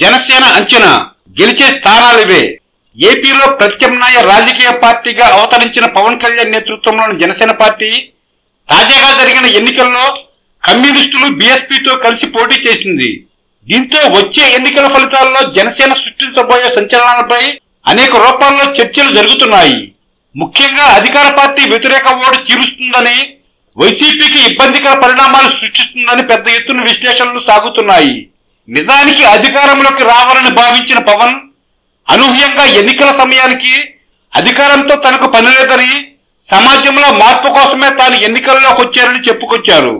జనసేన అంచనా గెలిచే స్థానాలివే ఏపీలో ప్రత్యామ్నాయ రాజకీయ పార్టీగా అవతరించిన పవన్ కళ్యాణ్ నేతృత్వంలోని జనసేన పార్టీ తాజాగా జరిగిన ఎన్నికల్లో కమ్యూనిస్టులు బీఎస్పీతో కలిసి పోటీ చేసింది. దీంతో వచ్చే ఎన్నికల ఫలితాల్లో జనసేన సృష్టించబోయే సంచలనాలపై అనేక రూపాల్లో చర్చలు జరుగుతున్నాయి. ముఖ్యంగా అధికార పార్టీ వ్యతిరేక ఓటు చీరుస్తుందని వైసీపీకి ఇబ్బందికర పరిణామాలు సృష్టిస్తుందని పెద్ద ఎత్తున విశ్లేషణలు సాగుతున్నాయి. నిజానికి అధికారంలోకి రావాలని భావించిన పవన్ అనూహ్యంగా ఎన్నికల సమయానికి అధికారంతో తనకు పని లేదని సమాజంలో మార్పు కోసమే తాను ఎన్నికల్లోకి వచ్చారని చెప్పుకొచ్చారు.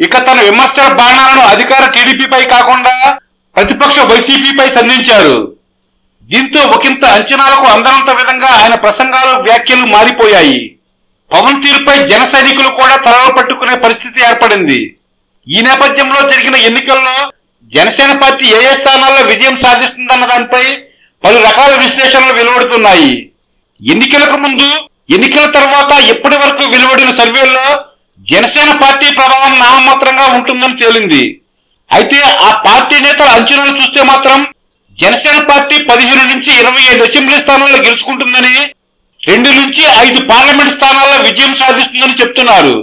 ఇక తన విమర్శల బాణాలను అధికార టీడీపీపై కాకుండా ప్రతిపక్ష వైసీపీపై సంధించారు. దీంతో ఒకంత అంచనాలకు అందనంత విధంగా ఆయన ప్రసంగాలు వ్యాఖ్యలు మారిపోయాయి. పవన్ తీరుపై జన సైనికులు కూడా తలలు పట్టుకునే పరిస్థితి ఏర్పడింది. ఈ నేపథ్యంలో జరిగిన ఎన్నికల్లో జనసేన పార్టీ ఏ ఏ స్థానాల్లో విజయం సాధిస్తుందన్న దానిపై పలు రకాల విశ్లేషణలు వెలువడుతున్నాయి. ఎన్నికలకు ముందు ఎన్నికల తర్వాత ఇప్పటి వరకు వెలువడిన సర్వేల్లో జనసేన పార్టీ ప్రభావం నామమాత్రంగా ఉంటుందని తేలింది. అయితే ఆ పార్టీ నేతల అంచనాలు చూస్తే మాత్రం జనసేన పార్టీ పదిహేను నుంచి ఇరవై ఐదు అసెంబ్లీ స్థానాల్లో గెలుచుకుంటుందని రెండు నుంచి ఐదు పార్లమెంట్ స్థానాల్లో విజయం సాధిస్తుందని చెప్తున్నారు.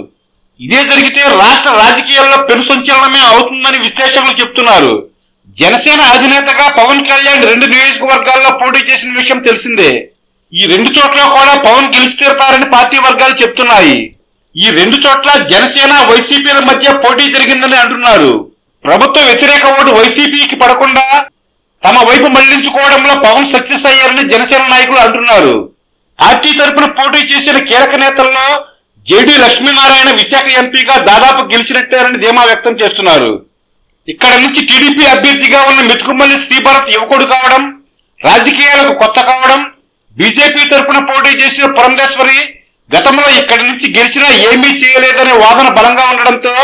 ఇదే జరిగితే రాష్ట్ర రాజకీయాల్లో పెను సంచలనమే అవుతుందని విశ్లేషకులు చెప్తున్నారు. జనసేన అధినేతగా పవన్ కళ్యాణ్ రెండు నియోజకవర్గాల్లో పోటీ చేసిన విషయం తెలిసిందే. ఈ రెండు చోట్ల కూడా పవన్ గెలిచి తీరతారని పార్టీ వర్గాలు చెప్తున్నాయి. ఈ రెండు చోట్ల జనసేన వైసీపీల మధ్య పోటీ జరిగిందని అంటున్నారు. ప్రభుత్వ వ్యతిరేక ఓటు వైసీపీకి పడకుండా తమ వైపు మళ్ళించుకోవడంలో పవన్ సక్సెస్ అయ్యారని జనసేన నాయకులు అంటున్నారు. పార్టీ తరపున పోటీ చేసిన కీలక నేతల్లో జేడి లక్ష్మీనారాయణ విశాఖ ఎంపీగా దాదాపు గెలిచినట్టేనని ధీమా వ్యక్తం చేస్తున్నారు. ఇక్కడ నుంచి టీడీపీ అభ్యర్థిగా ఉన్న మెతుకుమల్లి శ్రీభరత్ యువకుడు కావడం రాజకీయాలకు కొత్త కావడం బీజేపీ తరపున పోటీ చేసిన పురంధేశ్వరి గతంలో ఇక్కడి నుంచి గెలిచినా ఏమీ చేయలేదనే వాదన బలంగా ఉండడంతో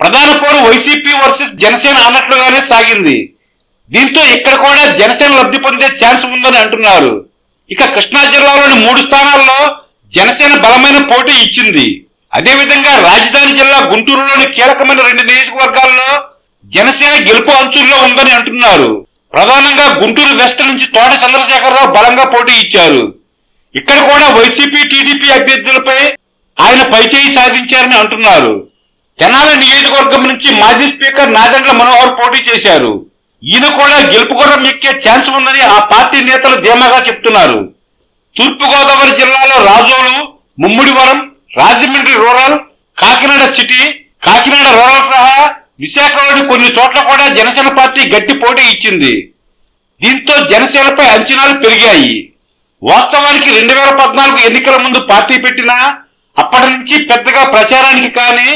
ప్రధాన పోరు వైసీపీ వర్సెస్ జనసేన అన్నట్లుగానే సాగింది. దీంతో ఇక్కడ కూడా జనసేన లబ్ధి పొందే ఛాన్స్ ఉందని అంటున్నారు. ఇక కృష్ణా జిల్లాలోని మూడు స్థానాల్లో జనసేన బలమైన పోటీ ఇచ్చింది. అదేవిధంగా రాజధాని జిల్లా గుంటూరులోని కీలకమైన రెండు నియోజకవర్గాల్లో జనసేన గెలుపు అంచుల్లో ఉందని అంటున్నారు. ప్రధానంగా గుంటూరు వెస్ట్ నుంచి తోట చంద్రశేఖరరావు బలంగా పోటీ ఇచ్చారు. ఇక్కడ కూడా వైసీపీ టీడీపీ అభ్యర్థులపై ఆయన పైచేయి సాధించారని అంటున్నారు. తెనాల నియోజకవర్గం నుంచి మాజీ స్పీకర్ నాదెండ్ల మనోహర్ పోటీ చేశారు. ఈయన కూడా గెలుపు గుర్రం ఎక్కే ఛాన్స్ ఉందని ఆ పార్టీ నేతలు ధీమాగా చెప్తున్నారు. తూర్పుగోదావరి జిల్లాలో Razole Mummidivaram Rajahmundry rural Kakinada city Kakinada rural సహా విశాఖలోని కొన్ని చోట్ల కూడా జనసేన పార్టీ గట్టి పోటీ ఇచ్చింది. దీంతో జనసేనపై అంచనాలు పెరిగాయి. వాస్తవానికి రెండు వేల పద్నాలుగు ఎన్నికల ముందు పార్టీ పెట్టినా అప్పటి నుంచి పెద్దగా ప్రచారానికి కానీ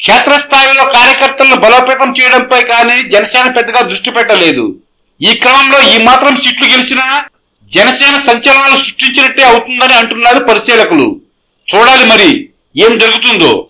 క్షేత్రస్థాయిలో కార్యకర్తలను బలోపేతం చేయడంపై కానీ జనసేన పెద్దగా దృష్టి పెట్టలేదు. ఈ క్రమంలో ఈ మాత్రం సీట్లు గెలిచినా జనసేన సంచలనాలు సృష్టించినట్టే అవుతుందని అంటున్నారు పరిశీలకులు. చూడాలి మరి ఏం జరుగుతుందో.